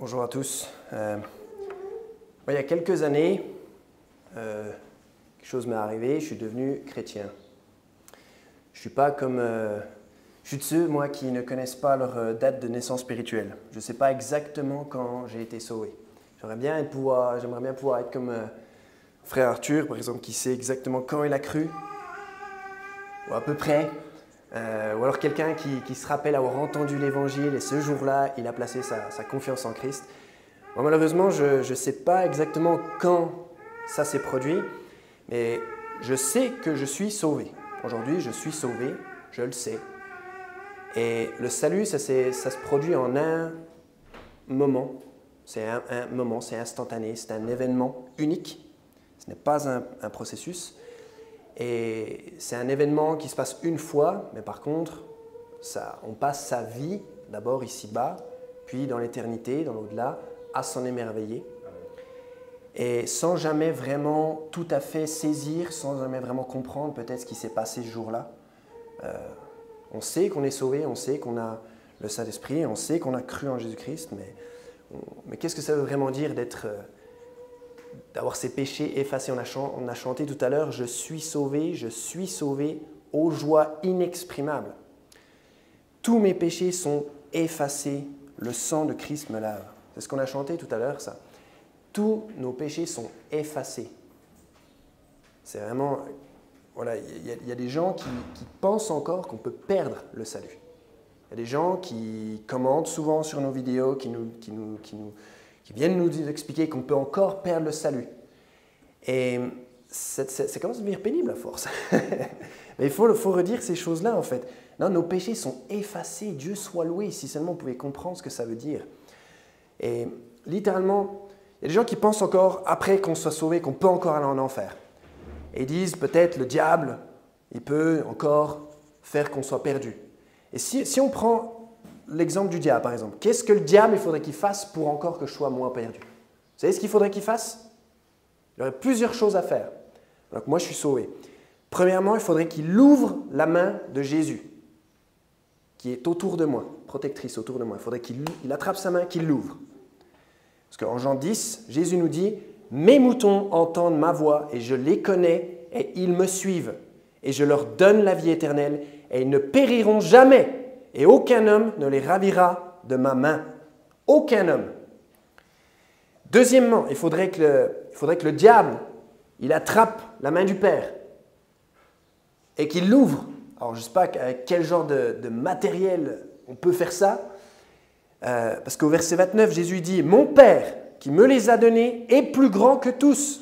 Bonjour à tous. Euh, il y a quelques années, euh, quelque chose m'est arrivé, je suis devenu chrétien. Je suis pas comme... euh, je suis de ceux, moi, qui ne connaissent pas leur date de naissance spirituelle. Je ne sais pas exactement quand j'ai été sauvé. J'aimerais bien, pouvoir, j'aimerais bien pouvoir être comme frère Arthur, par exemple, qui sait exactement quand il a cru, ou à peu près. Euh, ou alors quelqu'un qui, se rappelle avoir entendu l'évangile et ce jour-là, il a placé sa, confiance en Christ. Moi, malheureusement, je ne sais pas exactement quand ça s'est produit, mais je sais que je suis sauvé. Aujourd'hui, je suis sauvé, je le sais. Et le salut, ça, se produit en un moment. C'est un, moment, c'est instantané, c'est un événement unique. Ce n'est pas un processus. Et c'est un événement qui se passe une fois, mais par contre, on passe sa vie, d'abord ici-bas, puis dans l'éternité, dans l'au-delà, à s'en émerveiller. Et sans jamais vraiment tout à fait saisir, sans jamais vraiment comprendre peut-être ce qui s'est passé ce jour-là. Euh, on sait qu'on est sauvé, on sait qu'on a le Saint-Esprit, on sait qu'on a cru en Jésus-Christ, mais qu'est-ce que ça veut vraiment dire d'être, euh, d'avoir ses péchés effacés on a, chanté tout à l'heure, je suis sauvé, je suis sauvé aux joies inexprimables. Tous mes péchés sont effacés, le sang de Christ me lave. C'est ce qu'on a chanté tout à l'heure, ça. Tous nos péchés sont effacés. C'est vraiment... Voilà, il y, a- il y a des gens qui, qui pensent encore qu'on peut perdre le salut. Il y a des gens qui commentent souvent sur nos vidéos, qui, nous, qui, nous, qui, nous, qui viennent nous expliquer qu'on peut encore perdre le salut. Et ça commence à devenir pénible à force. Mais il faut, faut redire ces choses-là en fait. Non, nos péchés sont effacés. Dieu soit loué si seulement on pouvait comprendre ce que ça veut dire. Et littéralement, il y a des gens qui pensent encore, après qu'on soit sauvé, qu'on peut encore aller en enfer. Et ils disent peut-être le diable, il peut encore faire qu'on soit perdu. Et si, si on prend l'exemple du diable, par exemple, qu'est-ce que le diable il faudrait qu'il fasse pour encore que je sois moins perdu? Vous savez ce qu'il faudrait qu'il fasse? Il y aurait plusieurs choses à faire. Donc moi, je suis sauvé. Premièrement, il faudrait qu'il ouvre la main de Jésus, qui est autour de moi, protectrice autour de moi. Il faudrait qu'il il attrape sa main, qu'il l'ouvre. Parce qu'en Jean 10, Jésus nous dit, Mes moutons entendent ma voix et je les connais et ils me suivent. Et je leur donne la vie éternelle et ils ne périront jamais et aucun homme ne les ravira de ma main. Aucun homme. Deuxièmement, il faudrait que le, il diable, il attrape la main du Père et qu'il l'ouvre. Alors je ne sais pas avec quel genre de, de matériel on peut faire ça, euh, parce qu'au verset 29, Jésus dit, Mon Père qui me les a donnés est plus grand que tous,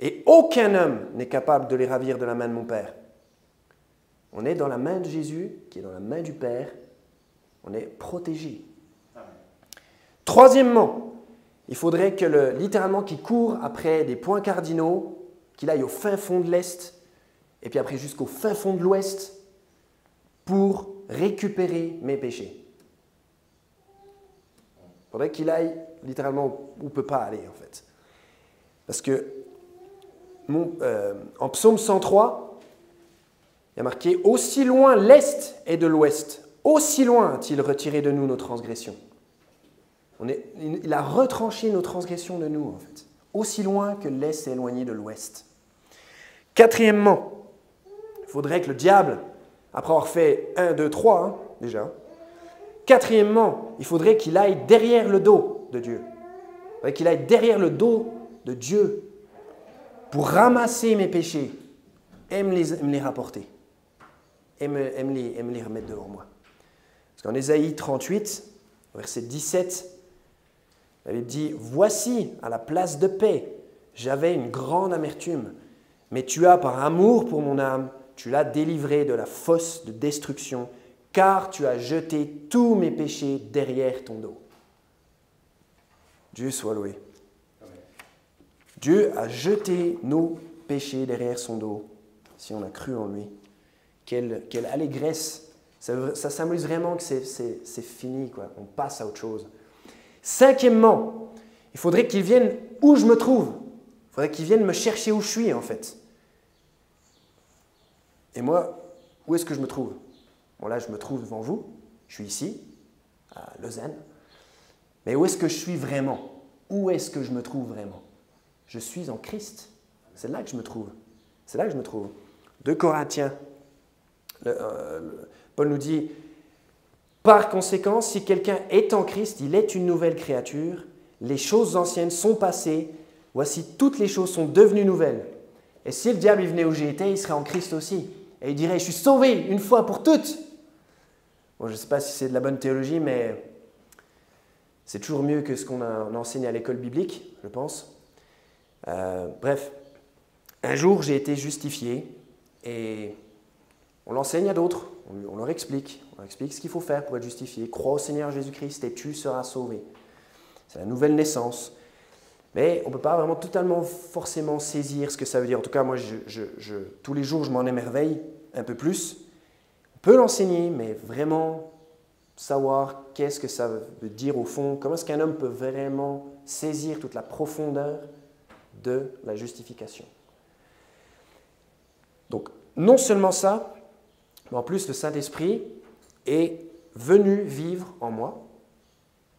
et aucun homme n'est capable de les ravir de la main de mon Père. On est dans la main de Jésus, qui est dans la main du Père, on est protégé. Troisièmement, il faudrait que le, littéralement qu'il court après des points cardinaux, qu'il aille au fin fond de l'Est, et puis après jusqu'au fin fond de l'Ouest, pour récupérer mes péchés. Il faudrait qu'il aille littéralement où ne peut pas aller, en fait. Parce que euh, en psaume 103, il a marqué Aussi loin l'Est est de l'Ouest, aussi loin a-t-il retiré de nous nos transgressions. Il a retranché nos transgressions de nous, en fait. Aussi loin que l'Est est éloigné de l'Ouest. Quatrièmement, il faudrait que le diable, après avoir fait 1, 2, 3 hein, déjà, quatrièmement, il faudrait qu'il aille derrière le dos de Dieu. Il faudrait qu'il aille derrière le dos de Dieu pour ramasser mes péchés et me les, me les rapporter. Et me, les, et me les remettre devant moi. Parce qu'en Ésaïe 38, verset 17, la Bible dit Voici, à la place de paix, j'avais une grande amertume, mais tu as, par amour pour mon âme, tu l'as délivré de la fosse de destruction, car tu as jeté tous mes péchés derrière ton dos. Dieu soit loué. Dieu a jeté nos péchés derrière son dos, si on a cru en lui. Quelle, allégresse. Ça, ça symbolise vraiment que c'est fini, quoi. on passe à autre chose. Cinquièmement, il faudrait qu'il vienne où je me trouve. Il faudrait qu'il vienne me chercher où je suis, en fait. Et moi, où est-ce que je me trouve? Bon, là, je me trouve devant vous. Je suis ici, à Lausanne. Mais où est-ce que je suis vraiment? Où est-ce que je me trouve vraiment? Je suis en Christ. C'est là que je me trouve. C'est là que je me trouve. De Corinthiens, euh, Paul nous dit, par conséquent, si quelqu'un est en Christ, il est une nouvelle créature, les choses anciennes sont passées, voici toutes les choses sont devenues nouvelles. Et si le diable venait où j'étais, il serait en Christ aussi. Et il dirait, je suis sauvé une fois pour toutes. Bon, je ne sais pas si c'est de la bonne théologie, mais c'est toujours mieux que ce qu'on a, enseigné à l'école biblique, je pense. Euh, bref, un jour j'ai été justifié et on l'enseigne à d'autres, on, leur explique, on leur explique ce qu'il faut faire pour être justifié. Crois au Seigneur Jésus-Christ et tu seras sauvé. C'est la nouvelle naissance. Mais on ne peut pas vraiment totalement forcément saisir ce que ça veut dire. En tout cas, moi, tous les jours, je m'en émerveille un peu plus. On peut l'enseigner, mais vraiment savoir qu'est-ce que ça veut dire au fond, comment est-ce qu'un homme peut vraiment saisir toute la profondeur de la justification? Donc, non seulement ça, mais en plus, le Saint-Esprit est venu vivre en moi.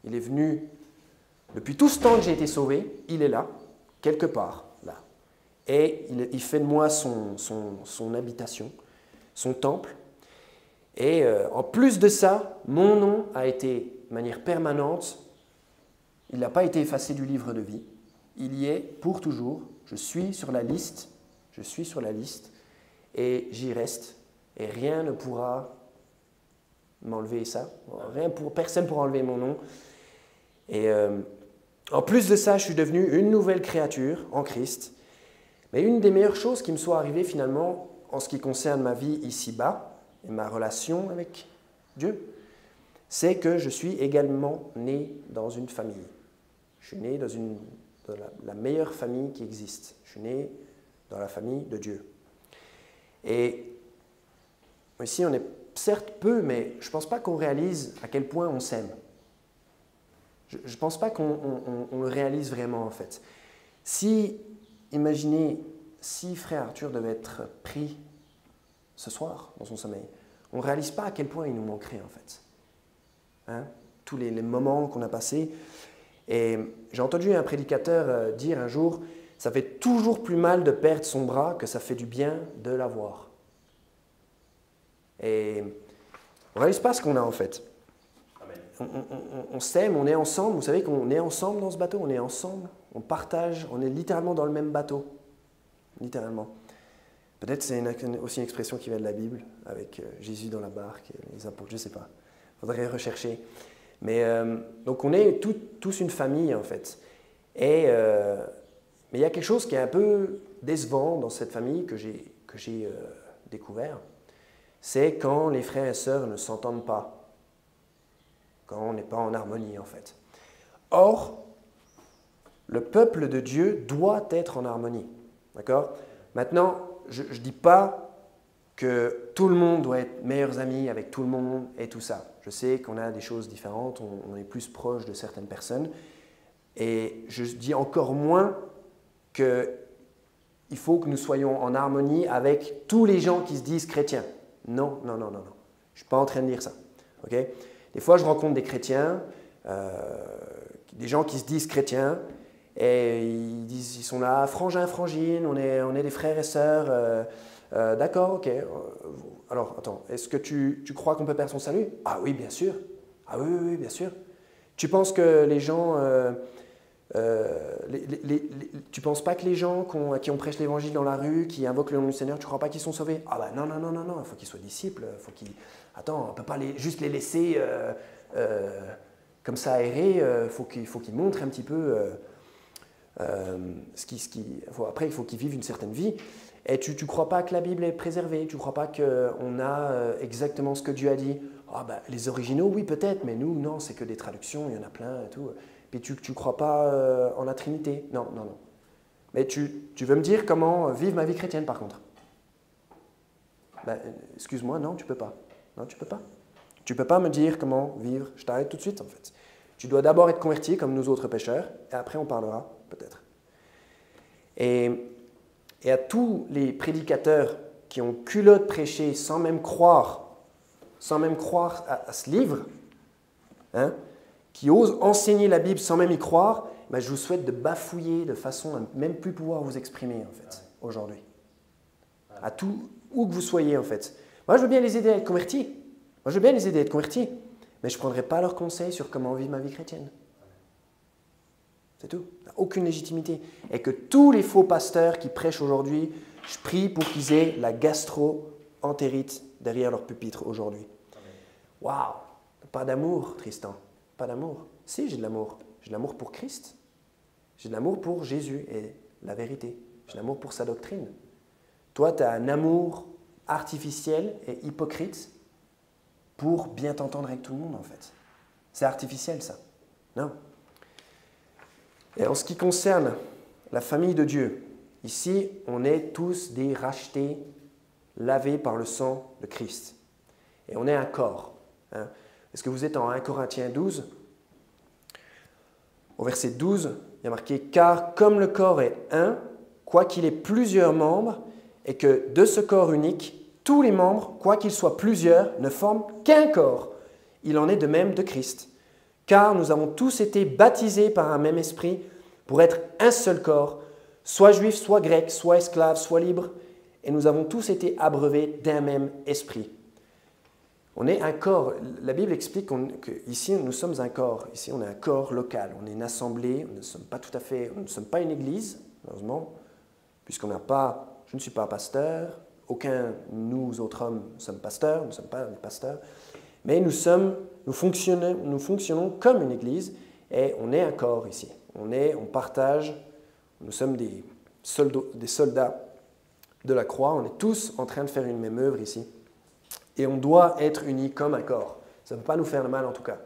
Il est venu, depuis tout ce temps que j'ai été sauvé, il est là, quelque part, là. Et il, fait de moi son, habitation, son temple. Et euh, en plus de ça, mon nom a été, de manière permanente, il n'a pas été effacé du livre de vie. Il y est pour toujours. Je suis sur la liste. Je suis sur la liste. Et j'y reste et rien ne pourra m'enlever ça. Rien pour, personne ne pourra enlever mon nom. Et euh, en plus de ça, je suis devenu une nouvelle créature en Christ. Mais une des meilleures choses qui me soit arrivée finalement en ce qui concerne ma vie ici-bas et ma relation avec Dieu, c'est que je suis également né dans une famille. Je suis né dans, une, la, la meilleure famille qui existe. Je suis né dans la famille de Dieu. Et Ici, on est certes peu, mais je ne pense pas qu'on réalise à quel point on s'aime. Je ne pense pas qu'on le réalise vraiment, en fait. Si, imaginez, si frère Arthur devait être pris ce soir dans son sommeil, on ne réalise pas à quel point il nous manquerait, en fait. Hein? Tous les, moments qu'on a passés. Et j'ai entendu un prédicateur euh, dire un jour, ça fait toujours plus mal de perdre son bras que ça fait du bien de l'avoir. Et on ne réalise pas ce qu'on a en fait. On, s'aime, on est ensemble. Vous savez qu'on est ensemble dans ce bateau, on est ensemble, on partage, on est littéralement dans le même bateau. Littéralement. Peut-être c'est aussi une expression qui vient de la Bible, avec euh, Jésus dans la barque, les apôtres, je ne sais pas. Il faudrait rechercher. Mais euh, donc on est tous une famille en fait. Et, euh, mais il y a quelque chose qui est un peu décevant dans cette famille que j'ai découvert c'est quand les frères et sœurs ne s'entendent pas, quand on n'est pas en harmonie en fait. Or, le peuple de Dieu doit être en harmonie. D'accord? Maintenant, je ne dis pas que tout le monde doit être meilleurs amis avec tout le monde et tout ça. Je sais qu'on a des choses différentes, on, est plus proche de certaines personnes. Et je dis encore moins qu'il faut que nous soyons en harmonie avec tous les gens qui se disent chrétiens. Non, non, non, non, non. Je ne suis pas en train de dire ça. des fois, je rencontre des chrétiens, euh, des gens qui se disent chrétiens, et ils, sont là, frangin, frangine, on est, on est des frères et sœurs. Euh, euh, d'accord, ok. Alors, attends, est-ce que tu, tu crois qu'on peut perdre son salut? Ah oui, bien sûr. Ah oui, oui, oui, bien sûr. Tu penses que les gens euh, les, tu penses pas que les gens à qui on prêche l'évangile dans la rue, qui invoquent le nom du Seigneur, tu crois pas qu'ils sont sauvés? Ah bah non, non, non, non, non, il faut qu'ils soient disciples, faut qu'ils... Attends, on peut pas juste les laisser euh, euh, comme ça aérer, il faut qu'ils montrent un petit peu ce qui... Ce qui après, il faut qu'ils vivent une certaine vie. Et tu ne crois pas que la Bible est préservée, tu crois pas qu'on a exactement ce que Dieu a dit? Ah bah les originaux, oui peut-être, mais nous, non, c'est que des traductions, il y en a plein et tout. Puis tu ne crois pas euh, en la Trinité? Non, non, non. Mais tu, tu, veux me dire comment vivre ma vie chrétienne par contre? Ben, Excuse-moi, non, tu peux pas. Non, tu peux pas. Tu peux pas me dire comment vivre. Je t'arrête tout de suite en fait. Tu dois d'abord être converti comme nous autres pécheurs, et après on parlera peut-être. Et, et, à tous les prédicateurs qui ont culotte prêcher sans même croire, sans même croire à, à ce livre, hein, qui osent enseigner la Bible sans même y croire, ben, je vous souhaite de bafouiller de façon à même plus pouvoir vous exprimer en fait aujourd'hui. À tout, où que vous soyez en fait. Moi je veux bien les aider à être convertis. Moi je veux bien les aider à être convertis. Mais je ne prendrai pas leurs conseils sur comment vivre ma vie chrétienne. C'est tout. Aucune légitimité. Et que tous les faux pasteurs qui prêchent aujourd'hui, je prie pour qu'ils aient la gastro-entérite derrière leur pupitre aujourd'hui. Waouh Pas d'amour, Tristan. Pas d'amour. Si, j'ai de l'amour. J'ai de l'amour pour Christ. J'ai de l'amour pour Jésus et la vérité. J'ai de l'amour pour sa doctrine. Toi, tu as un amour artificiel et hypocrite pour bien t'entendre avec tout le monde, en fait. C'est artificiel, ça. Non. Et en ce qui concerne la famille de Dieu, ici, on est tous des rachetés, lavés par le sang de Christ. Et on est un corps. Hein. Est-ce que vous êtes en 1 Corinthiens 12 Au verset 12, il y a marqué Car comme le corps est un, quoiqu'il ait plusieurs membres, et que de ce corps unique, tous les membres, quoiqu'ils soient plusieurs, ne forment qu'un corps. Il en est de même de Christ. Car nous avons tous été baptisés par un même esprit pour être un seul corps, soit juif, soit grec, soit esclave, soit libre, et nous avons tous été abreuvés d'un même esprit. On est un corps. La Bible explique qu'ici, nous sommes un corps. Ici, on est un corps local. On est une assemblée. On ne sommes pas tout à fait. On ne sommes pas une église, heureusement, puisqu'on n'a pas. Je ne suis pas pasteur. Aucun nous autres hommes ne sommes pasteurs. Nous ne sommes pas des pasteurs. Mais nous sommes. Nous fonctionnons, nous fonctionnons comme une église et on est un corps ici. On est. On partage. Nous sommes des soldats, des soldats de la croix. On est tous en train de faire une même œuvre ici. Et on doit être unis comme un corps. Ça ne peut pas nous faire le mal en tout cas.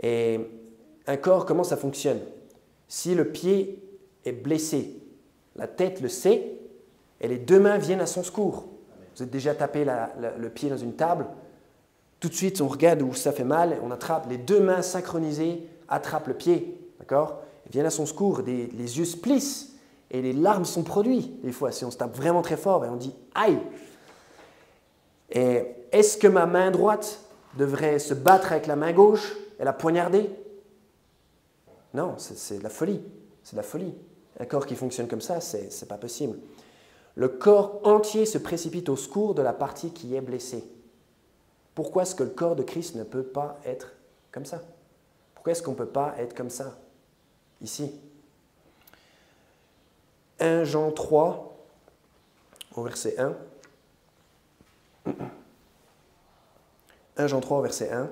Et un corps, comment ça fonctionne? Si le pied est blessé, la tête le sait, et les deux mains viennent à son secours. Vous êtes déjà tapé le pied dans une table, tout de suite on regarde où ça fait mal, on attrape, les deux mains synchronisées attrapent le pied, d'accord? Viennent à son secours, les yeux se plissent et les larmes sont produites des fois si on se tape vraiment très fort et on dit aïe et est-ce que ma main droite devrait se battre avec la main gauche et la poignarder? Non, c'est de la folie. C'est de la folie. Un corps qui fonctionne comme ça, c'est pas possible. Le corps entier se précipite au secours de la partie qui est blessée. Pourquoi est-ce que le corps de Christ ne peut pas être comme ça? Pourquoi est-ce qu'on ne peut pas être comme ça ici? 1 Jean 3, au verset 1. 1 Jean 3, verset 1.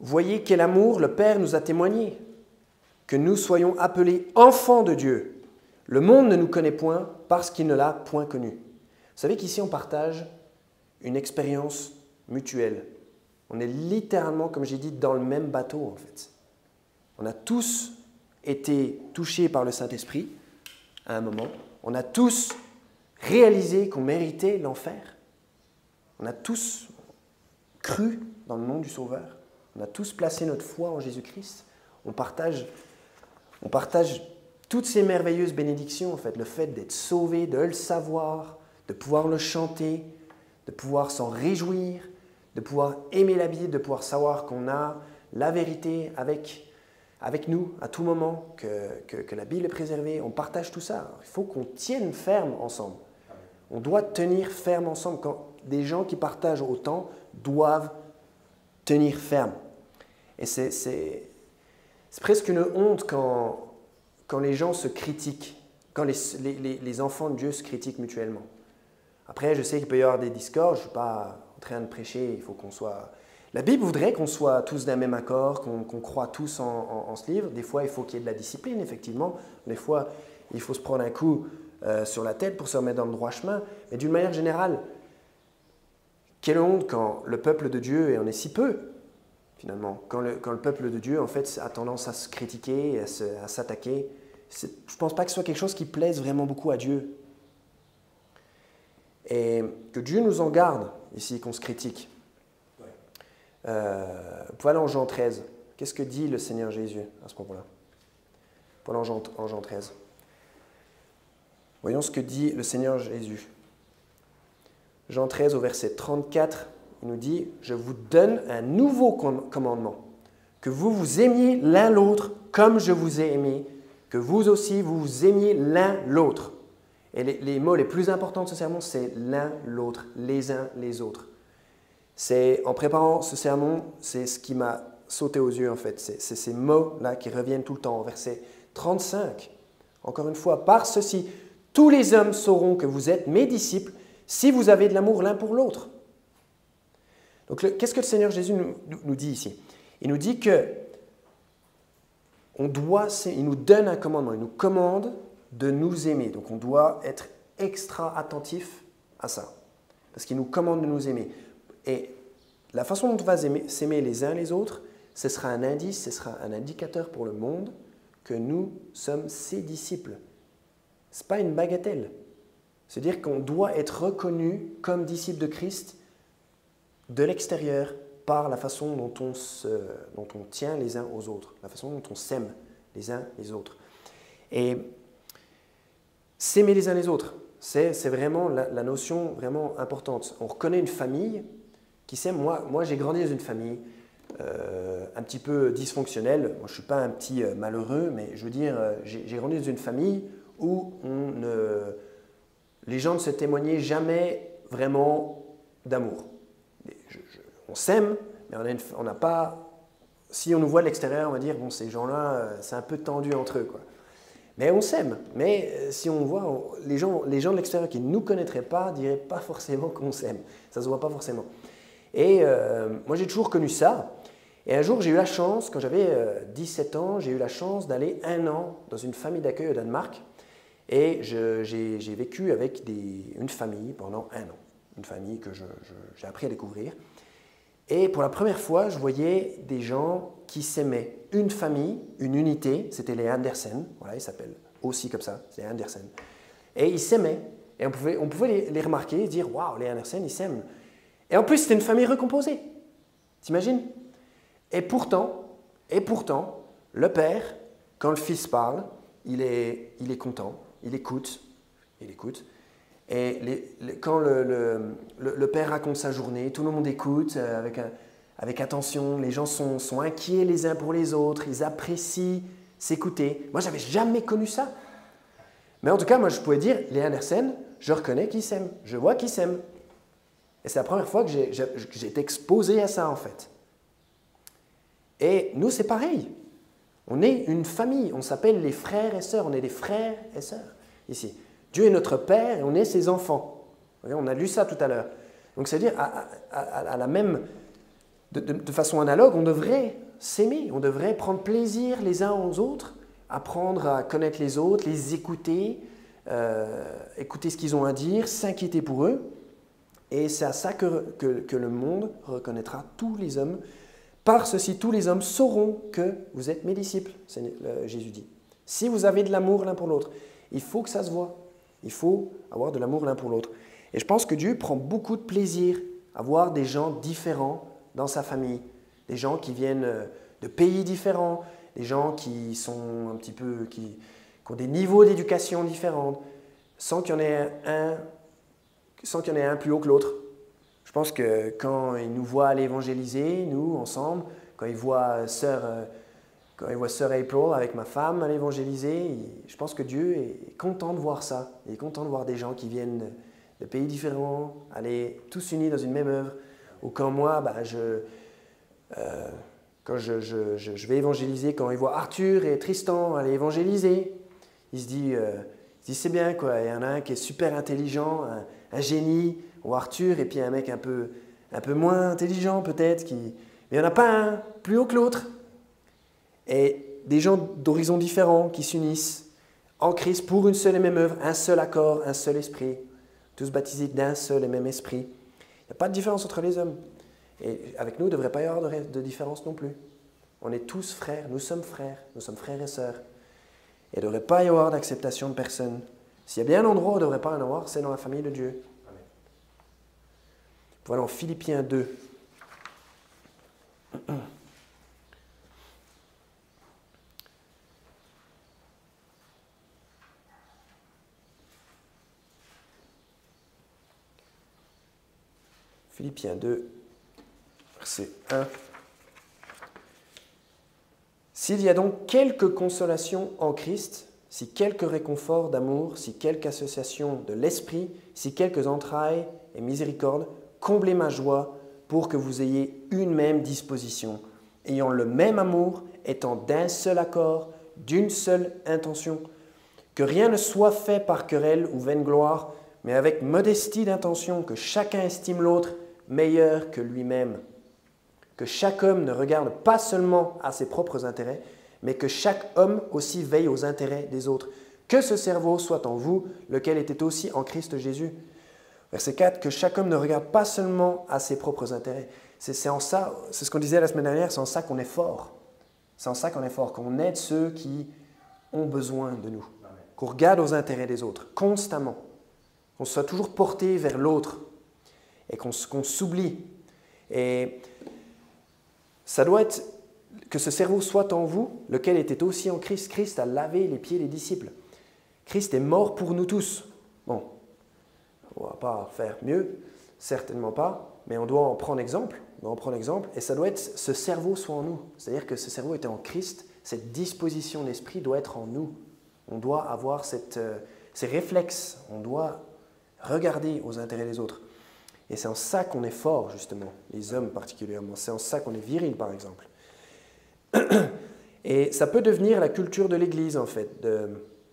Voyez quel amour le Père nous a témoigné, que nous soyons appelés enfants de Dieu. Le monde ne nous connaît point parce qu'il ne l'a point connu. Vous savez qu'ici on partage une expérience mutuelle. On est littéralement, comme j'ai dit, dans le même bateau en fait. On a tous été touchés par le Saint-Esprit à un moment. On a tous réalisé qu'on méritait l'enfer. On a tous cru dans le nom du Sauveur. On a tous placé notre foi en Jésus-Christ. On partage, on partage toutes ces merveilleuses bénédictions, en fait, le fait d'être sauvé, de le savoir, de pouvoir le chanter, de pouvoir s'en réjouir, de pouvoir aimer la Bible, de pouvoir savoir qu'on a la vérité avec, avec nous à tout moment, que, que la Bible est préservée. On partage tout ça. Il faut qu'on tienne ferme ensemble. On doit tenir ferme ensemble. Quand des gens qui partagent autant doivent tenir ferme. Et c'est presque une honte quand, quand les gens se critiquent, quand les, les, les, enfants de Dieu se critiquent mutuellement. Après, je sais qu'il peut y avoir des discords, je ne suis pas en train de prêcher, il faut qu'on soit... La Bible voudrait qu'on soit tous d'un même accord, qu'on croit tous en, en, ce livre. Des fois, il faut qu'il y ait de la discipline, effectivement. Des fois, il faut se prendre un coup euh, sur la tête pour se remettre dans le droit chemin. Mais d'une manière générale, quelle honte quand le peuple de Dieu, et on est si peu, finalement, quand le, quand le peuple de Dieu, en fait, a tendance à se critiquer, à s'attaquer. Je ne pense pas que ce soit quelque chose qui plaise vraiment beaucoup à Dieu. Et que Dieu nous en garde ici, qu'on se critique. Euh, voilà en Jean 13. Qu'est-ce que dit le Seigneur Jésus à ce moment-là Jean, en Jean 13. Voyons ce que dit le Seigneur Jésus. Jean 13 au verset 34 il nous dit, je vous donne un nouveau commandement, que vous vous aimiez l'un l'autre comme je vous ai aimé, que vous aussi vous aimiez l'un l'autre. Et les, mots les plus importants de ce sermon, c'est l'un l'autre, les uns les autres. C'est en préparant ce sermon, c'est ce qui m'a sauté aux yeux en fait. C'est ces mots-là qui reviennent tout le temps. Verset 35, encore une fois, par ceci, tous les hommes sauront que vous êtes mes disciples si vous avez de l'amour l'un pour l'autre. Donc qu'est-ce que le Seigneur Jésus nous, dit ici? Il nous dit que on doit, il nous donne un commandement, il nous commande de nous aimer. Donc on doit être extra attentif à ça, parce qu'il nous commande de nous aimer. Et la façon dont on va s'aimer les uns les autres, ce sera un indice, ce sera un indicateur pour le monde que nous sommes ses disciples. Ce n'est pas une bagatelle. C'est-à-dire qu'on doit être reconnu comme disciple de Christ de l'extérieur par la façon dont on, se, dont on tient les uns aux autres, la façon dont on s'aime les uns les autres. Et s'aimer les uns les autres, c'est vraiment la, notion vraiment importante. On reconnaît une famille qui s'aime. Moi, moi j'ai grandi dans une famille euh, un petit peu dysfonctionnelle. Moi, je ne suis pas un petit euh, malheureux, mais je veux dire, euh, j'ai grandi dans une famille où on les gens ne se témoignaient jamais vraiment d'amour. On s'aime, mais on n'a pas... Si on nous voit de l'extérieur, on va dire, bon, ces gens-là, c'est un peu tendu entre eux. Quoi. Mais on s'aime. Mais euh, si on voit, les, gens, de l'extérieur qui ne nous connaîtraient pas diraient pas forcément qu'on s'aime. Ça ne se voit pas forcément. Et euh, moi, j'ai toujours connu ça. Et un jour, j'ai eu la chance, quand j'avais 17 euh, ans, j'ai eu la chance d'aller un an dans une famille d'accueil au Danemark. Et j'ai vécu avec une famille pendant un an. Une famille que j'ai appris à découvrir. Et pour la première fois, je voyais des gens qui s'aimaient. Une famille, une unité, c'était les Andersen, voilà, ils s'appellent aussi comme ça, c'est les Andersen. Et ils s'aimaient. Et on pouvait, on pouvait les, remarquer, dire Waouh, les Andersen, ils s'aiment. Et en plus, c'était une famille recomposée. T'imagines? Et pourtant, et pourtant, le père, quand le fils parle, il est, il est content, il écoute, il écoute. Et quand le, le, père raconte sa journée, tout le monde écoute euh, avec un, avec attention, les gens sont, sont inquiets les uns pour les autres, ils apprécient s'écouter. Moi, j'avais jamais connu ça. Mais en tout cas, moi, je pouvais dire, les Andersen, je reconnais qu'ils s'aiment, je vois qu'ils s'aiment. Et c'est la première fois que j'ai été exposé à ça, en fait. Et nous, c'est pareil. On est une famille, on s'appelle les frères et sœurs, on est des frères et sœurs ici. Dieu est notre Père et on est ses enfants. On a lu ça tout à l'heure. Donc, c'est-à-dire, à, à, la même de, façon analogue, on devrait s'aimer, on devrait prendre plaisir les uns aux autres, apprendre à connaître les autres, les écouter, euh, écouter ce qu'ils ont à dire, s'inquiéter pour eux. Et c'est à ça que, que, le monde reconnaîtra tous les hommes. Par ceci, tous les hommes sauront que vous êtes mes disciples, Jésus dit. Si vous avez de l'amour l'un pour l'autre, il faut que ça se voit. Il faut avoir de l'amour l'un pour l'autre. Et je pense que Dieu prend beaucoup de plaisir à voir des gens différents dans sa famille, des gens qui viennent euh, de pays différents, des gens qui sont un petit peu qui, ont des niveaux d'éducation différents, sans qu'il y en ait un, sans qu'il y en ait un plus haut que l'autre. Je pense que quand ils nous voient aller évangéliser, nous ensemble, quand ils voient sœur, euh, quand ils voient sœur April avec ma femme aller évangéliser, je pense que Dieu est content de voir ça. Il est content de voir des gens qui viennent de pays différents, aller tous unis dans une même œuvre. Ou quand moi, bah, je, euh, quand je, vais évangéliser, quand il voit Arthur et Tristan aller évangéliser, il se dit, euh, dit c'est bien quoi. Il y en a un qui est super intelligent, un, génie, ou Arthur, et puis un mec un peu, un peu moins intelligent peut-être, qui... mais il n'y en a pas un plus haut que l'autre. Et des gens d'horizons différents qui s'unissent en Christ pour une seule et même œuvre, un seul accord, un seul esprit, tous baptisés d'un seul et même esprit. Il n'y a pas de différence entre les hommes. Et avec nous, il ne devrait pas y avoir de, différence non plus. On est tous frères, nous sommes frères, nous sommes frères et sœurs. Et il ne devrait pas y avoir d'acceptation de personne. S'il y a bien un endroit où il ne devrait pas en avoir, c'est dans la famille de Dieu. Voilà en Philippiens 2. Philippiens 2, verset 1. S'il y a donc quelque consolation en Christ, si quelque réconfort d'amour, si quelque association de l'esprit, si quelques entrailles et miséricorde, comblez ma joie pour que vous ayez une même disposition, ayant le même amour, étant d'un seul accord, d'une seule intention. Que rien ne soit fait par querelle ou vaine gloire, mais avec modestie d'intention, que chacun estime l'autre meilleur que lui-même. Que chaque homme ne regarde pas seulement à ses propres intérêts, mais que chaque homme aussi veille aux intérêts des autres. Que ce cerveau soit en vous, lequel était aussi en Christ Jésus. Verset 4, que chaque homme ne regarde pas seulement à ses propres intérêts. C'est en ça, c'est ce qu'on disait la semaine dernière, c'est en ça qu'on est fort. C'est en ça qu'on est fort, qu'on aide ceux qui ont besoin de nous, qu'on regarde aux intérêts des autres, constamment, qu'on soit toujours porté vers l'autre et qu'on s'oublie. Et ça doit être que ce cerveau soit en vous, lequel était aussi en Christ. Christ a lavé les pieds des disciples. Christ est mort pour nous tous. On ne va pas faire mieux, certainement pas, mais on doit en prendre exemple. On exemple, et ça doit être ce cerveau soit en nous. C'est-à-dire que ce cerveau était en Christ, cette disposition d'esprit doit être en nous. On doit avoir euh, ces réflexes, on doit regarder aux intérêts des autres. Et c'est en ça qu'on est fort, justement, les hommes particulièrement. C'est en ça qu'on est viril, par exemple. Et ça peut devenir la culture de l'Église, en fait,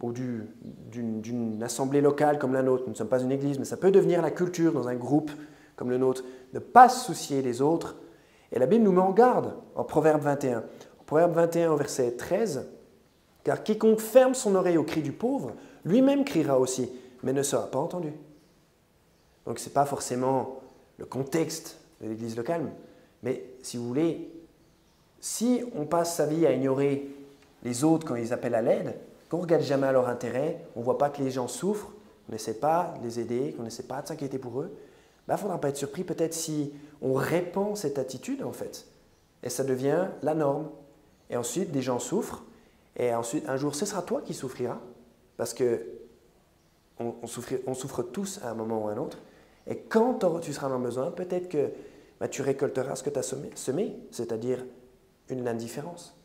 ou d'une assemblée locale comme la nôtre. Nous ne sommes pas une Église, mais ça peut devenir la culture dans un groupe comme le nôtre, ne pas se soucier des autres. Et la Bible nous met en garde en Proverbe 21. En Proverbe 21, verset 13, car quiconque ferme son oreille au cri du pauvre, lui-même criera aussi, mais ne sera pas entendu. Donc ce n'est pas forcément le contexte de l'Église locale, mais si vous voulez, si on passe sa vie à ignorer les autres quand ils appellent à l'aide, qu'on ne regarde jamais à leur intérêt, on ne voit pas que les gens souffrent, on n'essaie pas de les aider, qu'on n'essaie pas de s'inquiéter pour eux, il ben, ne faudra pas être surpris peut-être si on répand cette attitude en fait. Et ça devient la norme. Et ensuite, des gens souffrent. Et ensuite, un jour, ce sera toi qui souffriras. Parce que on, souffre tous à un moment ou à un autre. Et quand tu seras dans le besoin, peut-être que ben, tu récolteras ce que tu as semé, c'est-à-dire une indifférence.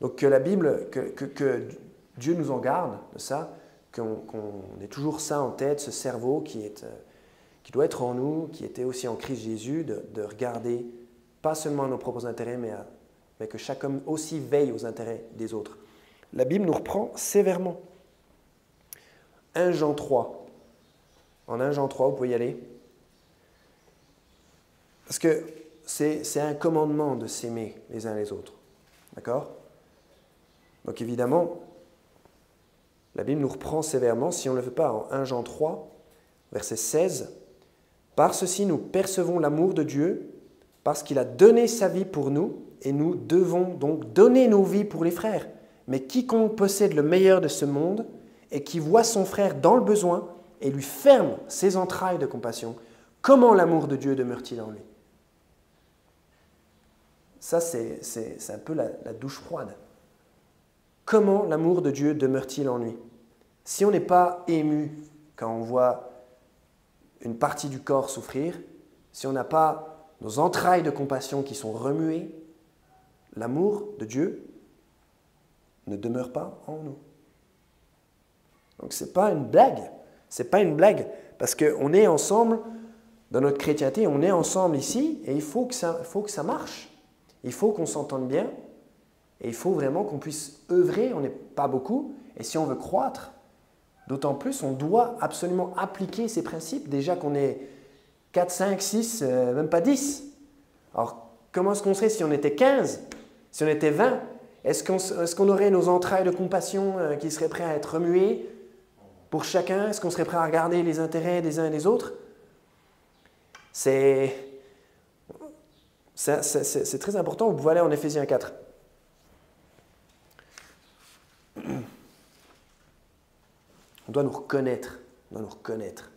Donc que la Bible, que, Dieu nous en garde de ça, qu'on ait toujours ça en tête, ce cerveau euh, qui doit être en nous, qui était aussi en Christ Jésus, de, regarder pas seulement nos propres intérêts, mais, mais, que chaque homme aussi veille aux intérêts des autres. La Bible nous reprend sévèrement. 1 Jean 3. En 1 Jean 3, vous pouvez y aller. Parce que c'est un commandement de s'aimer les uns les autres. D'accord? Donc évidemment, la Bible nous reprend sévèrement, si on ne le fait pas, en 1 Jean 3, verset 16. Par ceci, nous percevons l'amour de Dieu, parce qu'il a donné sa vie pour nous, et nous devons donc donner nos vies pour les frères. Mais quiconque possède le meilleur de ce monde, et qui voit son frère dans le besoin, et lui ferme ses entrailles de compassion, comment l'amour de Dieu demeure-t-il en lui? Ça, c'est un peu la douche froide. Comment l'amour de Dieu demeure-t-il en lui? Si on n'est pas ému quand on voit une partie du corps souffrir, si on n'a pas nos entrailles de compassion qui sont remuées, l'amour de Dieu ne demeure pas en nous. Donc ce n'est pas une blague, c'est pas une blague, parce qu'on est ensemble dans notre chrétienté, on est ensemble ici, et il faut que ça, faut que ça marche. Il faut qu'on s'entende bien, et il faut vraiment qu'on puisse œuvrer, on n'est pas beaucoup, et si on veut croître, d'autant plus, on doit absolument appliquer ces principes, déjà qu'on est 4, 5, 6, même pas 10. Alors, comment est-ce qu'on serait si on était 15, si on était 20 Est-ce qu'on aurait nos entrailles de compassion euh, qui seraient prêts à être remuées pour chacun? Est-ce qu'on serait prêt à regarder les intérêts des uns et des autres? C'est très important. Vous pouvez aller en Éphésiens 4. On doit nous reconnaître, on doit nous reconnaître.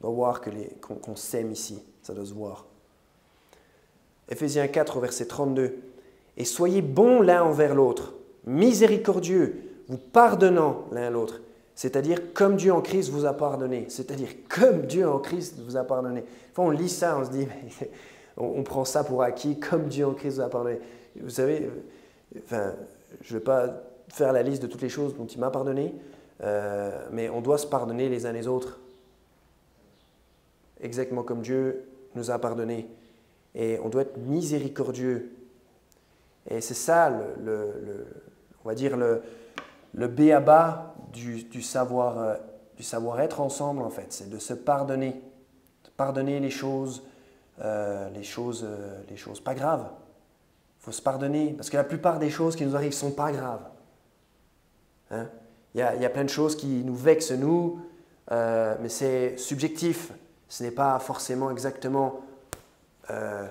On doit voir qu'on s'aime ici, ça doit se voir. Éphésiens 4, verset 32. Et soyez bons l'un envers l'autre, miséricordieux, vous pardonnant l'un l'autre, C'est-à-dire comme Dieu en Christ vous a pardonné. C'est-à-dire comme Dieu en Christ vous a pardonné. Enfin, on lit ça, on se dit, on, prend ça pour acquis, comme Dieu en Christ vous a pardonné. Vous savez, euh, enfin, je ne vais pas faire la liste de toutes les choses dont il m'a pardonné, euh, mais on doit se pardonner les uns les autres. Exactement comme Dieu nous a pardonné. Et on doit être miséricordieux. Et c'est ça, le, on va dire, le, le béaba du, du savoir, euh, du savoir-être ensemble, en fait. C'est de se pardonner. De pardonner les choses, euh, les choses, les choses pas graves. Il faut se pardonner. Parce que la plupart des choses qui nous arrivent ne sont pas graves. Hein? Il y, a, plein de choses qui nous vexent, nous, euh, mais c'est subjectif. Ce n'est pas forcément exactement euh,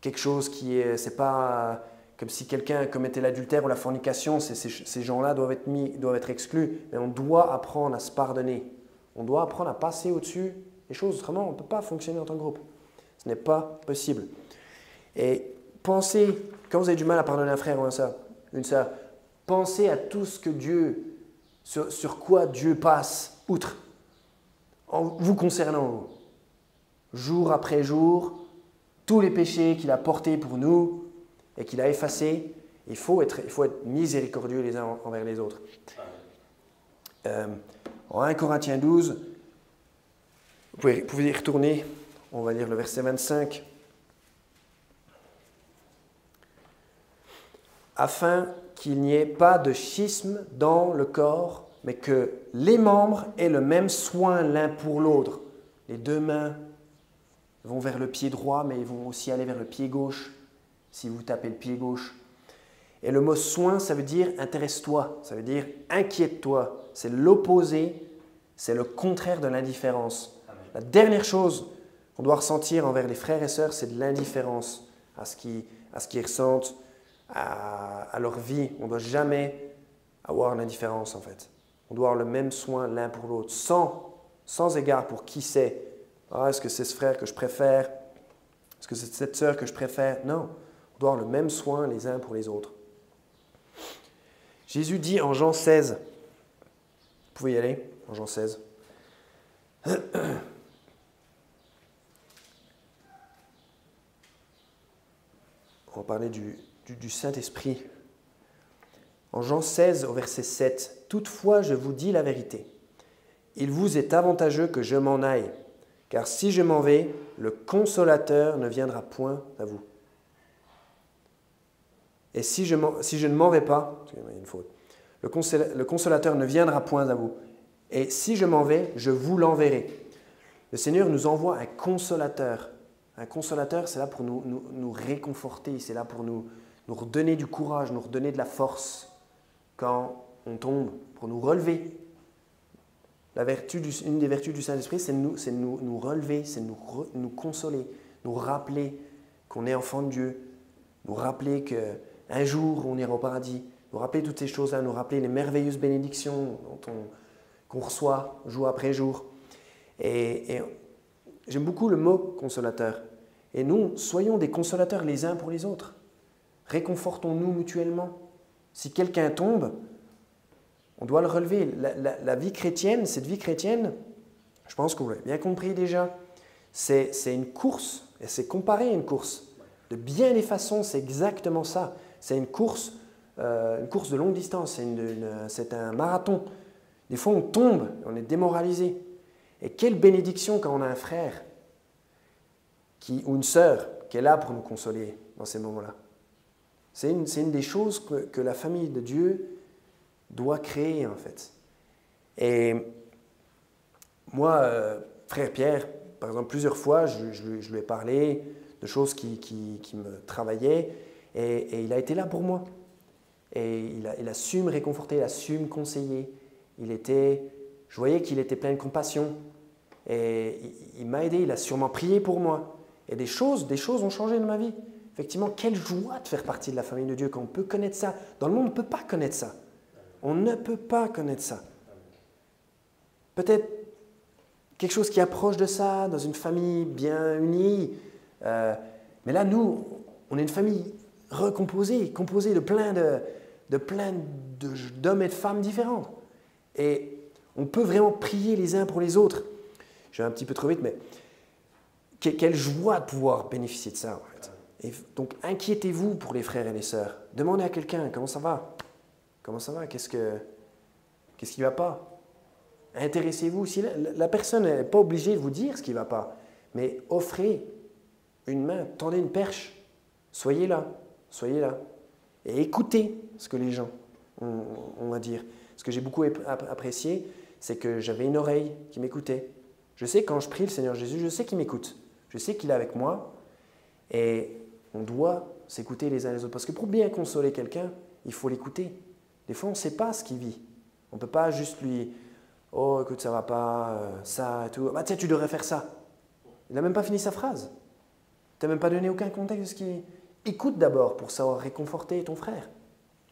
quelque chose qui est. C'est pas comme si quelqu'un commettait l'adultère ou la fornication. Ces, gens-là doivent être mis, doivent être exclus. Mais on doit apprendre à se pardonner. On doit apprendre à passer au-dessus des choses. Autrement, on ne peut pas fonctionner en tant que groupe. Ce n'est pas possible. Et pensez, quand vous avez du mal à pardonner un frère ou une soeur, une soeur pensez à tout ce que Dieu sur, quoi Dieu passe outre, en vous concernant, jour après jour, tous les péchés qu'il a portés pour nous et qu'il a effacés, il faut, être, il faut être miséricordieux les uns envers les autres. Euh, en 1 Corinthiens 12, vous pouvez, vous pouvez y retourner, on va lire le verset 25. Afin qu'il n'y ait pas de schisme dans le corps, mais que les membres aient le même soin l'un pour l'autre. Les deux mains vont vers le pied droit, mais ils vont aussi aller vers le pied gauche, si vous tapez le pied gauche. Et le mot soin, ça veut dire intéresse-toi, ça veut dire inquiète-toi. C'est l'opposé, c'est le contraire de l'indifférence. La dernière chose qu'on doit ressentir envers les frères et sœurs, c'est de l'indifférence à ce qu'ils ressentent, à, leur vie. On ne doit jamais avoir l'indifférence en fait. On doit avoir le même soin l'un pour l'autre, sans, égard pour qui c'est. Ah, est-ce que c'est ce frère que je préfère? Est-ce que c'est cette sœur que je préfère? Non. On doit avoir le même soin les uns pour les autres. Jésus dit en Jean 16, vous pouvez y aller, en Jean 16. On va parler du, du, Saint-Esprit. En Jean 16 au verset 7, Toutefois je vous dis la vérité, il vous est avantageux que je m'en aille, car si je m'en vais, le consolateur ne viendra point à vous. Et si je, ne m'en vais pas, le, consolateur ne viendra point à vous. Et si je m'en vais, je vous l'enverrai. Le Seigneur nous envoie un consolateur. Un consolateur, c'est là pour nous, nous réconforter, c'est là pour nous, nous redonner du courage, nous redonner de la force quand on tombe, pour nous relever. La vertu une des vertus du Saint-Esprit, c'est de nous, nous, nous, relever, c'est nous, nous consoler, nous rappeler qu'on est enfant de Dieu, nous rappeler qu'un jour on ira au paradis, nous rappeler toutes ces choses-là, nous rappeler les merveilleuses bénédictions qu'on reçoit jour après jour. Et j'aime beaucoup le mot consolateur. Et nous, soyons des consolateurs les uns pour les autres. Réconfortons-nous mutuellement. Si quelqu'un tombe, on doit le relever. La, vie chrétienne, cette vie chrétienne, je pense que vous l'avez bien compris déjà, c'est une course, et c'est comparé à une course. De bien des façons, c'est exactement ça. C'est une course, euh, une course de longue distance, c'est un marathon. Des fois, on tombe, on est démoralisé. Et quelle bénédiction quand on a un frère qui, ou une sœur qui est là pour nous consoler dans ces moments-là. C'est une, des choses que, la famille de Dieu doit créer, en fait. Et moi, euh, frère Pierre, par exemple, plusieurs fois, je, lui ai parlé de choses qui, me travaillaient, et, il a été là pour moi. Et il a, su me réconforter, il a su me conseiller. Il était, je voyais qu'il était plein de compassion. Et il, il m'a aidé, il a sûrement prié pour moi. Et des choses, des choses ont changé dans ma vie. Effectivement, quelle joie de faire partie de la famille de Dieu quand on peut connaître ça. Dans le monde, on ne peut pas connaître ça. On ne peut pas connaître ça. Peut-être quelque chose qui approche de ça, dans une famille bien unie. Euh, mais là, nous, on est une famille recomposée, composée de plein de, de plein d'hommes et de femmes différents. Et On peut vraiment prier les uns pour les autres. Je vais un petit peu trop vite, mais quelle joie de pouvoir bénéficier de ça. Et donc inquiétez-vous pour les frères et les sœurs. Demandez à quelqu'un comment ça va? Comment ça va? Qu'est-ce que qu'est-ce qui va pas? Intéressez-vous. La, personne n'est pas obligée de vous dire ce qui ne va pas, mais offrez une main, tendez une perche. Soyez là, soyez là. Et écoutez ce que les gens ont, à dire. Ce que j'ai beaucoup apprécié, c'est que j'avais une oreille qui m'écoutait. Je sais quand je prie le Seigneur Jésus, je sais qu'il m'écoute. Je sais qu'il est avec moi. Et on doit s'écouter les uns les autres. Parce que pour bien consoler quelqu'un, il faut l'écouter. Des fois, on ne sait pas ce qu'il vit. On ne peut pas juste lui Oh, écoute, ça va pas, euh, ça et tout. Bah, tiens, tu devrais faire ça. Il n'a même pas fini sa phrase. Tu n'as même pas donné aucun contexte de ce qui. Écoute d'abord pour savoir réconforter ton frère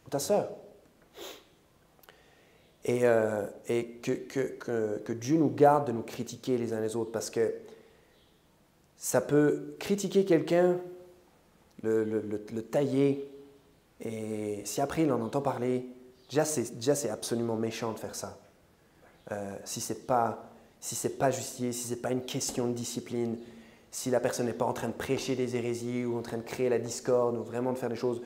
ou ta sœur. Et, euh, que, Dieu nous garde de nous critiquer les uns les autres parce que ça peut critiquer quelqu'un, le, le, le, tailler, et si après il en entend parler, déjà c'est absolument méchant de faire ça. Euh, si ce n'est pas, si pas justifié, si ce n'est pas une question de discipline, si la personne n'est pas en train de prêcher des hérésies ou en train de créer la discorde ou vraiment de faire des choses.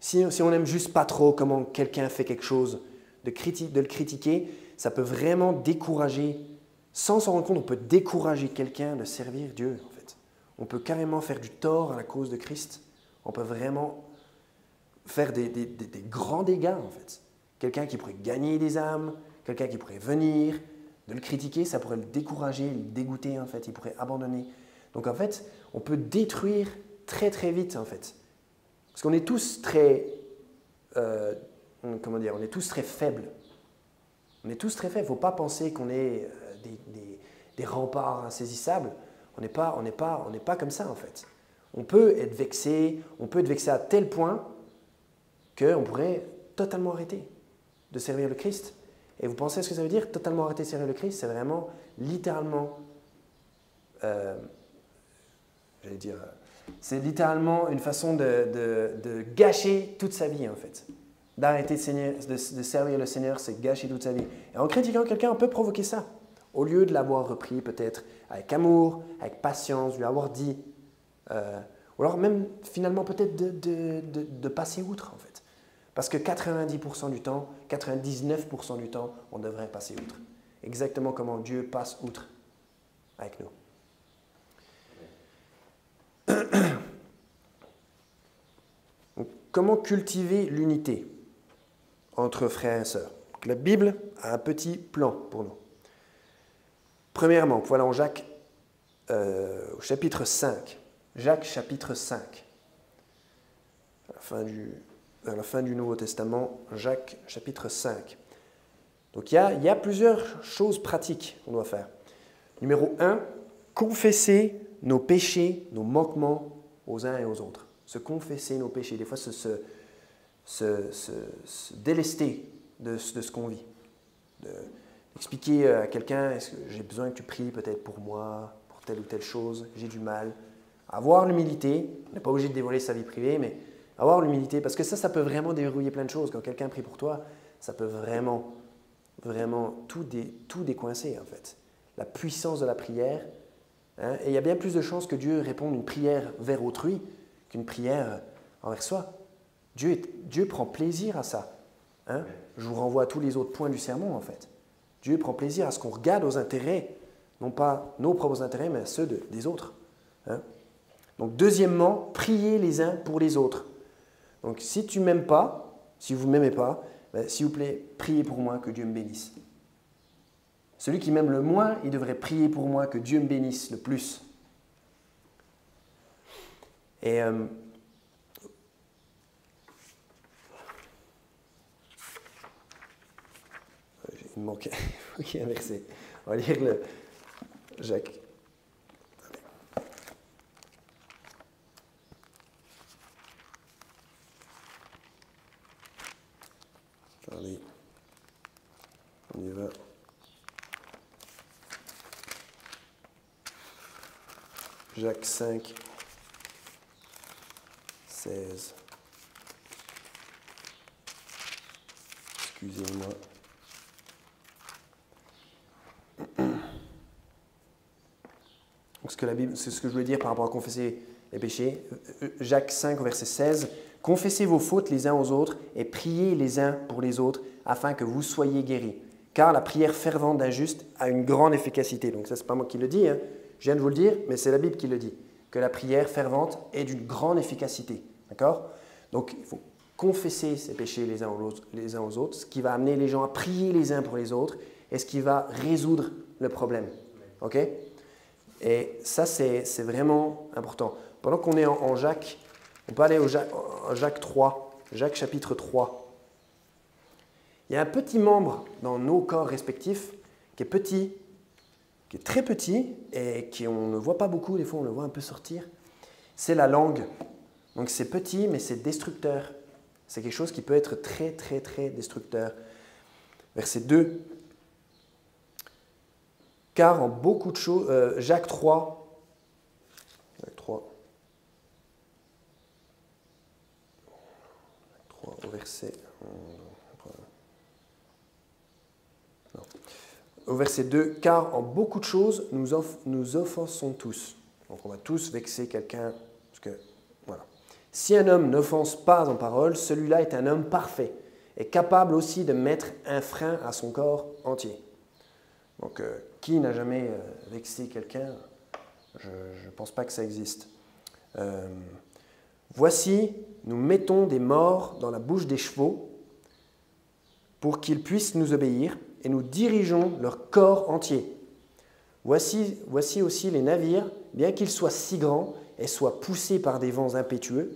Si, si on n'aime juste pas trop comment quelqu'un fait quelque chose, de, de le critiquer, ça peut vraiment décourager, sans s'en rendre compte, on peut décourager quelqu'un de servir Dieu en fait. On peut carrément faire du tort à la cause de Christ. On peut vraiment faire des, grands dégâts en fait. Quelqu'un qui pourrait gagner des âmes, quelqu'un qui pourrait venir, de le critiquer, ça pourrait le décourager, le dégoûter en fait, il pourrait abandonner. Donc en fait, on peut détruire très très vite en fait. Parce qu'on est tous très, euh, comment dire, on est tous très faibles. On est tous très faibles. Il ne faut pas penser qu'on est euh, des, des, remparts insaisissables. On n'est pas, pas, on n'est pas comme ça en fait. On peut être vexé, on peut être vexé à tel point qu'on pourrait totalement arrêter de servir le Christ. Et vous pensez ce que ça veut dire Totalement arrêter de servir le Christ, c'est vraiment littéralement, euh, j'allais dire, c'est littéralement une façon de, gâcher toute sa vie en fait. D'arrêter de, de, servir le Seigneur, c'est gâcher toute sa vie. Et en critiquant quelqu'un, on peut provoquer ça. Au lieu de l'avoir repris peut-être avec amour, avec patience, lui avoir dit, euh, ou alors même finalement peut-être de, passer outre en fait. Parce que 90% du temps, 99% du temps, on devrait passer outre. Exactement comment Dieu passe outre avec nous. comment cultiver l'unité entre frères et sœurs? La Bible a un petit plan pour nous. Premièrement, voilà en Jacques euh, au chapitre 5. Jacques chapitre 5. À la fin du, à la fin du Nouveau Testament, Jacques chapitre 5. Donc il y a, il y a plusieurs choses pratiques qu'on doit faire. Numéro 1, confesser nos péchés, nos manquements aux uns et aux autres. Se confesser nos péchés, des fois se, se, se, délester de, ce qu'on vit. expliquer à quelqu'un, est-ce que j'ai besoin que tu pries peut-être pour moi, pour telle ou telle chose, j'ai du mal. Avoir l'humilité, on n'est pas obligé de dévoiler sa vie privée, mais avoir l'humilité, parce que ça, ça peut vraiment déverrouiller plein de choses. Quand quelqu'un prie pour toi, ça peut vraiment, vraiment tout, tout décoincer, en fait. La puissance de la prière. Hein, et il y a bien plus de chances que Dieu réponde une prière vers autrui qu'une prière envers soi. Dieu, Dieu prend plaisir à ça. Hein. Je vous renvoie à tous les autres points du sermon, en fait. Dieu prend plaisir à ce qu'on regarde aux intérêts, non pas nos propres intérêts, mais ceux des autres. Hein. Donc, deuxièmement, priez les uns pour les autres. Donc si tu m'aimes pas, si vous ne m'aimez pas, ben, s'il vous plaît, priez pour moi que Dieu me bénisse. Celui qui m'aime le moins, il devrait prier pour moi que Dieu me bénisse le plus. Et euh, il me manquait un verset. On va lire le Jacques Allez, on y va. Jacques 5, 16. Excusez-moi. c'est ce que je voulais dire par rapport à confesser les péchés. Euh, euh, Jacques 5, verset 16. Confessez vos fautes les uns aux autres et priez les uns pour les autres afin que vous soyez guéris. Car la prière fervente d'un juste a une grande efficacité. Donc ça, c'est pas moi qui le dis, hein. je viens de vous le dire, mais c'est la Bible qui le dit. Que la prière fervente est d'une grande efficacité. D'accord? Donc il faut confesser ses péchés les uns, aux autres, ce qui va amener les gens à prier les uns pour les autres et ce qui va résoudre le problème. OK? Et ça, c'est vraiment important. Pendant qu'on est en, Jacques, on peut aller au Jacques, Jacques 3, Jacques chapitre 3. Il y a un petit membre dans nos corps respectifs qui est petit, qui est très petit et qui on ne voit pas beaucoup, des fois on le voit un peu sortir. C'est la langue. Donc c'est petit, mais c'est destructeur. C'est quelque chose qui peut être très, très, très destructeur. Verset 2. Car en beaucoup de choses, euh, Jacques 3, Jacques 3, 3 au verset, au verset 2, car en beaucoup de choses, nous, nous offensons tous. Donc on va tous vexer quelqu'un, parce que si un homme n'offense pas en parole, celui-là est un homme parfait et capable aussi de mettre un frein à son corps entier. Donc, euh, qui n'a jamais euh, vexé quelqu'un? Je ne pense pas que ça existe. Euh, voici, nous mettons des morts dans la bouche des chevaux pour qu'ils puissent nous obéir et nous dirigeons leur corps entier. Voici, voici aussi les navires, bien qu'ils soient si grands et soient poussés par des vents impétueux,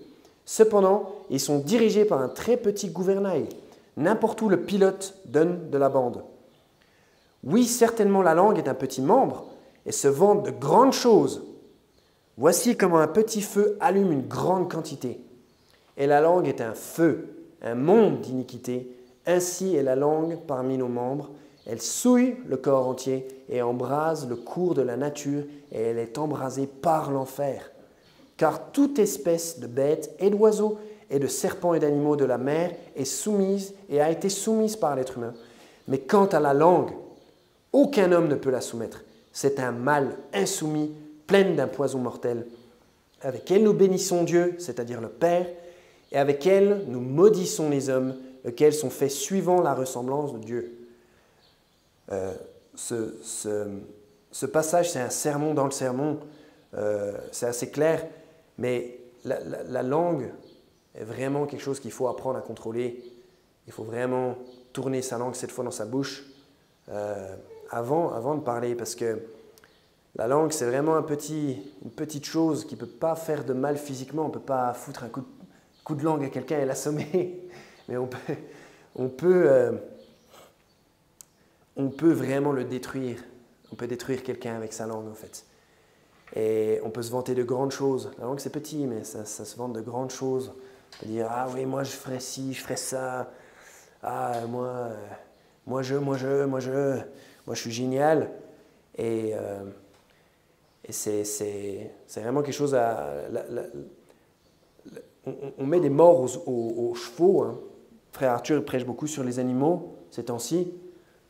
Cependant, ils sont dirigés par un très petit gouvernail, n'importe où le pilote donne de la bande. Oui, certainement la langue est un petit membre et se vante de grandes choses. Voici comment un petit feu allume une grande quantité. Et la langue est un feu, un monde d'iniquité. Ainsi est la langue parmi nos membres. Elle souille le corps entier et embrase le cours de la nature et elle est embrasée par l'enfer car toute espèce de bête et d'oiseaux et de serpents et d'animaux de la mer est soumise et a été soumise par l'être humain. Mais quant à la langue, aucun homme ne peut la soumettre. C'est un mal insoumis, plein d'un poison mortel. Avec elle nous bénissons Dieu, c'est-à-dire le Père, et avec elle nous maudissons les hommes, lesquels sont faits suivant la ressemblance de Dieu. Euh, ce, passage, c'est un sermon dans le sermon, euh, c'est assez clair. Mais la, langue est vraiment quelque chose qu'il faut apprendre à contrôler. Il faut vraiment tourner sa langue cette fois dans sa bouche euh, avant, avant de parler parce que la langue, c'est vraiment une petite chose qui ne peut pas faire de mal physiquement. On ne peut pas foutre un coup de, langue à quelqu'un et l'assommer. Mais euh, on peut vraiment le détruire. On peut détruire quelqu'un avec sa langue, en fait. Et on peut se vanter de grandes choses. La langue, c'est petit, mais ça, se vante de grandes choses. On peut dire Ah oui, moi je ferais ci, je ferais ça. Ah, moi, euh, moi je, moi je, moi je, moi je suis génial. Et, euh, et c'est vraiment quelque chose à. on, met des morts aux, chevaux. Hein. Frère Arthur prêche beaucoup sur les animaux ces temps-ci.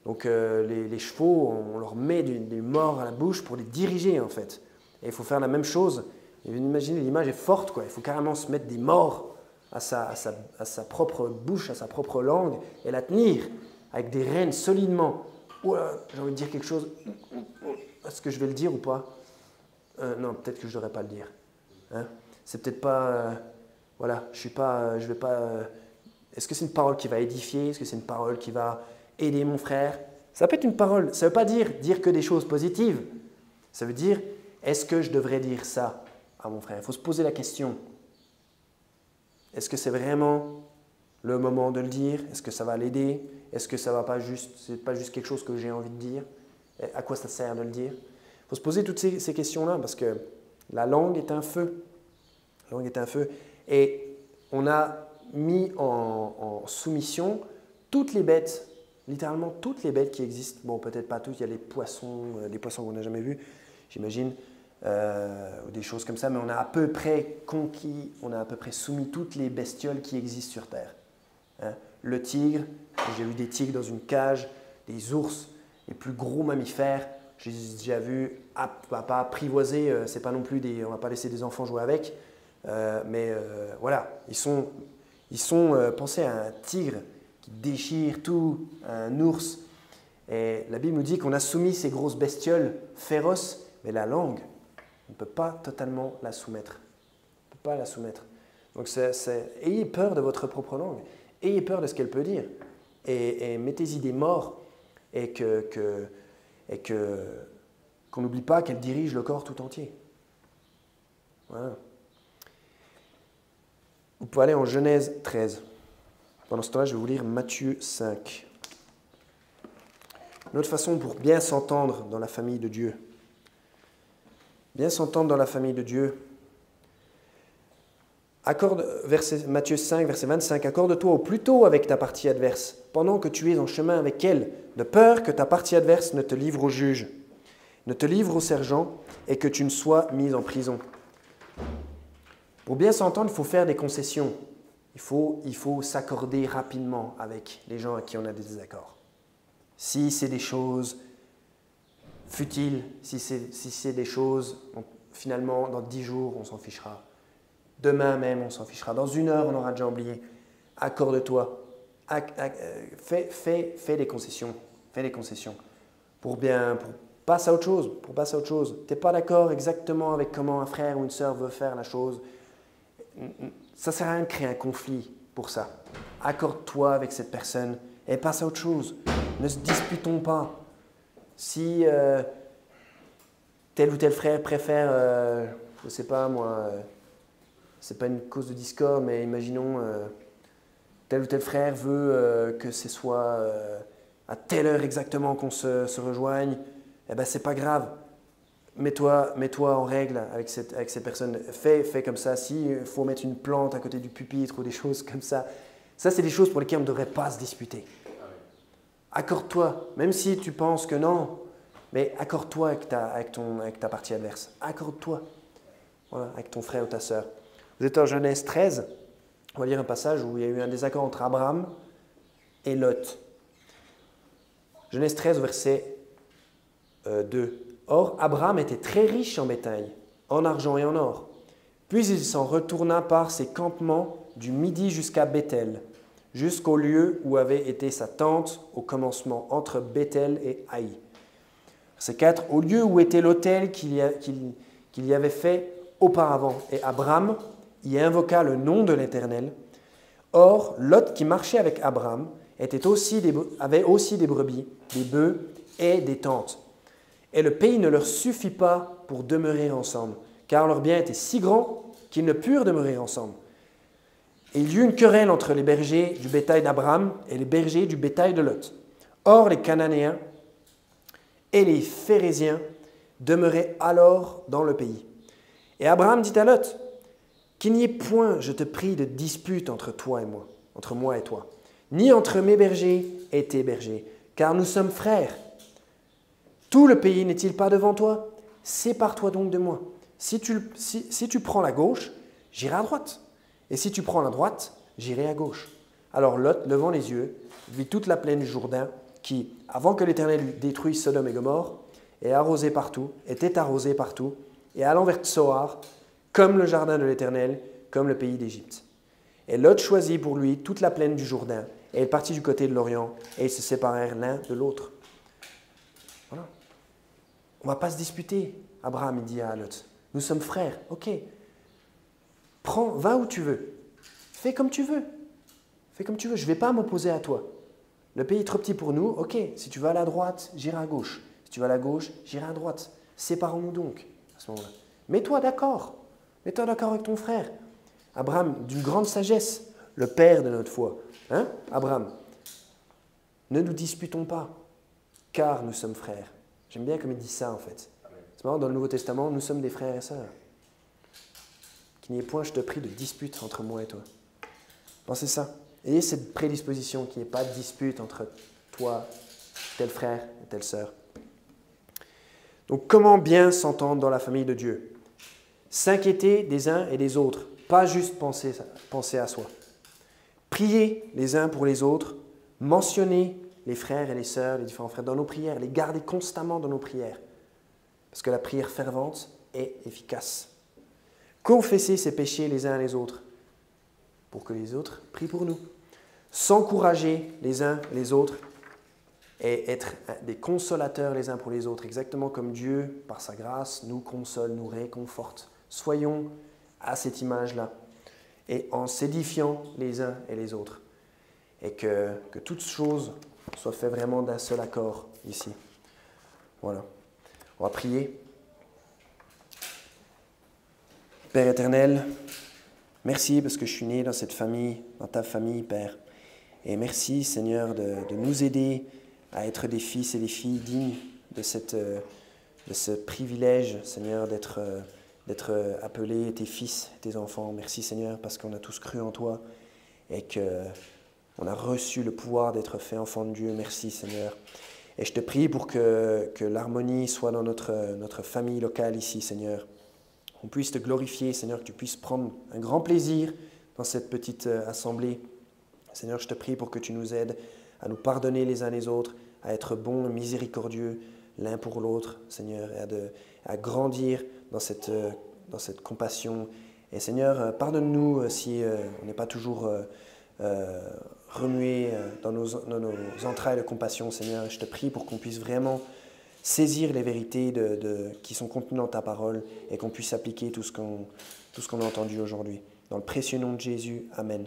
Donc euh, les, chevaux, on leur met des morts à la bouche pour les diriger en fait. Et il faut faire la même chose. Imaginez, l'image est forte, quoi. Il faut carrément se mettre des morts à sa, à, sa, propre bouche, à sa propre langue, et la tenir avec des rênes solidement. J'ai envie de dire quelque chose. Est-ce que je vais le dire ou pas? Euh, Non, peut-être que je ne devrais pas le dire. Hein c'est peut-être pas. Euh, voilà, je suis pas. je vais pas. Euh, est-ce que c'est une parole qui va édifier Est-ce que c'est une parole qui va aider mon frère? Ça peut être une parole. Ça ne veut pas dire dire que des choses positives. Ça veut dire est-ce que je devrais dire ça à mon frère? Il faut se poser la question. Est-ce que c'est vraiment le moment de le dire? Est-ce que ça va l'aider? Est-ce que ça va pas juste, c'est pas juste quelque chose que j'ai envie de dire? À quoi ça sert de le dire? Faut se poser toutes ces, questions-là parce que la langue est un feu. La langue est un feu. Et on a mis en, soumission toutes les bêtes, littéralement toutes les bêtes qui existent. Bon, peut-être pas toutes, il y a les poissons, euh, des poissons qu'on n'a jamais vus, j'imagine, euh, ou des choses comme ça, mais on a à peu près conquis, on a à peu près soumis toutes les bestioles qui existent sur Terre. Hein. Le tigre, j'ai vu des tigres dans une cage, des ours, les plus gros mammifères, J'ai déjà vu, ah, pas apprivoiser, euh, c'est pas non plus des, on va pas laisser des enfants jouer avec, euh, mais euh, voilà, ils sont, ils sont pensez à un tigre qui déchire tout, un ours. Et la Bible nous dit qu'on a soumis ces grosses bestioles féroces, mais la langue, on ne peut pas totalement la soumettre. On ne peut pas la soumettre. Donc ayez peur de votre propre langue, ayez peur de ce qu'elle peut dire, et, mettez-y des morts, et que et que, qu'on n'oublie pas qu'elle dirige le corps tout entier. Voilà. Vous pouvez aller en Genèse 13. Pendant ce temps-là, je vais vous lire Matthieu 5. Une autre façon pour bien s'entendre dans la famille de Dieu. Bien s'entendre dans la famille de Dieu. Accorde, verset, Matthieu 5, verset 25, accorde-toi au plus tôt avec ta partie adverse, pendant que tu es en chemin avec elle, de peur que ta partie adverse ne te livre au juge, ne te livre au sergent, et que tu ne sois mis en prison. Pour bien s'entendre, il faut faire des concessions. Il faut, il faut s'accorder rapidement avec les gens à qui on a des désaccords. Si c'est des choses futiles, si c'est si des choses, finalement, dans dix jours, on s'en fichera. Demain même, on s'en fichera. Dans une heure, on aura déjà oublié. Accorde-toi. Fais, fais, fais, des concessions. Fais des concessions. Pour bien, pour passer à autre chose. Pour passer à autre chose. Tu n'es pas d'accord exactement avec comment un frère ou une sœur veut faire la chose. Ça ne sert à rien de créer un conflit pour ça. Accorde-toi avec cette personne et passe à autre chose. Ne se disputons pas. Si euh, tel ou tel frère préfère, euh, je ne sais pas moi, euh, c'est pas une cause de discord, mais imaginons euh, tel ou tel frère veut euh, que ce soit euh, à telle heure exactement qu'on se, rejoigne, eh ben c'est pas grave. Mets-toi mets -toi en règle avec cette, avec personne. Fais, fais comme ça. S'il faut mettre une plante à côté du pupitre ou des choses comme ça, ça c'est des choses pour lesquelles on ne devrait pas se disputer. Accorde-toi, même si tu penses que non, mais accorde-toi avec ta, avec, avec ta partie adverse. Accorde-toi voilà, avec ton frère ou ta sœur. Vous êtes en Genèse 13, on va lire un passage où il y a eu un désaccord entre Abraham et Lot. Genèse 13, verset 2. Euh, Or, Abraham était très riche en bétail, en argent et en or. Puis il s'en retourna par ses campements du midi jusqu'à Bethel, jusqu'au lieu où avait été sa tente au commencement entre Bethel et Haï. Verset 4. Au lieu où était l'autel qu'il y, avait fait auparavant. Et Abraham y invoqua le nom de l'Éternel. Or, Lot qui marchait avec Abraham avait aussi des brebis, des bœufs et des tentes. Et le pays ne leur suffit pas pour demeurer ensemble, car leur bien était si grand qu'ils ne purent demeurer ensemble. Et il y eut une querelle entre les bergers du bétail d'Abraham et les bergers du bétail de Lot. Or, les Cananéens et les Phérésiens demeuraient alors dans le pays. Et Abraham dit à Lot, qu'il n'y ait point, je te prie, de dispute entre toi et moi, entre moi et toi, ni entre mes bergers et tes bergers, car nous sommes frères. Tout le pays n'est-il pas devant toi? Sépare-toi donc de moi. Si tu, prends la gauche, j'irai à droite. Et si tu prends la droite, j'irai à gauche. Alors Lot, levant les yeux, vit toute la plaine du Jourdain, qui, avant que l'Éternel détruise Sodome et Gomorre, était arrosée partout, et allant vers Tsoar, comme le jardin de l'Éternel, comme le pays d'Égypte. Et Lot choisit pour lui toute la plaine du Jourdain, et il partit du côté de l'Orient, et ils se séparèrent l'un de l'autre. Voilà. On ne va pas se disputer, Abraham dit à Lot. Nous sommes frères, ok. Prends, va où tu veux. Fais comme tu veux. Fais comme tu veux. Je ne vais pas m'opposer à toi. Le pays est trop petit pour nous, ok. Si tu vas à la droite, j'irai à gauche. Si tu vas à la gauche, j'irai à droite. Séparons-nous donc à ce moment-là. Mets-toi d'accord. Mets-toi d'accord avec ton frère. Abraham, d'une grande sagesse, le père de notre foi. Hein, Abraham? Ne nous disputons pas, car nous sommes frères. J'aime bien comme il dit ça en fait. C'est marrant, dans le Nouveau Testament, nous sommes des frères et sœurs. Qu'il n'y ait point, je te prie, de dispute entre moi et toi. Pensez ça. Ayez cette prédisposition qu'il n'y ait pas de dispute entre toi, tel frère et telle sœur. Donc comment bien s'entendre dans la famille de Dieu? S'inquiéter des uns et des autres, pas juste penser, penser à soi. Prier les uns pour les autres, mentionner les frères et les sœurs, les différents frères dans nos prières, les garder constamment dans nos prières. parce que la prière fervente est efficace. Confesser ses péchés les uns les autres, pour que les autres prient pour nous. S'encourager les uns les autres et être des consolateurs les uns pour les autres, exactement comme Dieu, par sa grâce, nous console, nous réconforte. Soyons à cette image-là et en s'édifiant les uns et les autres. Et que, que toutes choses soient faites vraiment d'un seul accord ici. Voilà. On va prier. Père éternel, merci parce que je suis né dans cette famille, dans ta famille, Père. Et merci, Seigneur, de, de nous aider à être des fils et des filles dignes de, cette, de ce privilège, Seigneur, d'être d'être appelés tes fils, tes enfants. Merci, Seigneur, parce qu'on a tous cru en toi et qu'on a reçu le pouvoir d'être fait enfant de Dieu. Merci, Seigneur. Et je te prie pour que, que l'harmonie soit dans notre, notre famille locale ici, Seigneur. On puisse te glorifier, Seigneur, que tu puisses prendre un grand plaisir dans cette petite assemblée. Seigneur, je te prie pour que tu nous aides à nous pardonner les uns les autres, à être bons et miséricordieux l'un pour l'autre, Seigneur, et à, de, à, grandir dans cette, dans cette compassion. Et Seigneur, pardonne-nous si on n'est pas toujours euh, remué dans nos, dans nos, entrailles de compassion, Seigneur. Je te prie pour qu'on puisse vraiment saisir les vérités qui sont contenues dans ta parole et qu'on puisse appliquer tout ce qu'on a entendu aujourd'hui. Dans le précieux nom de Jésus, Amen.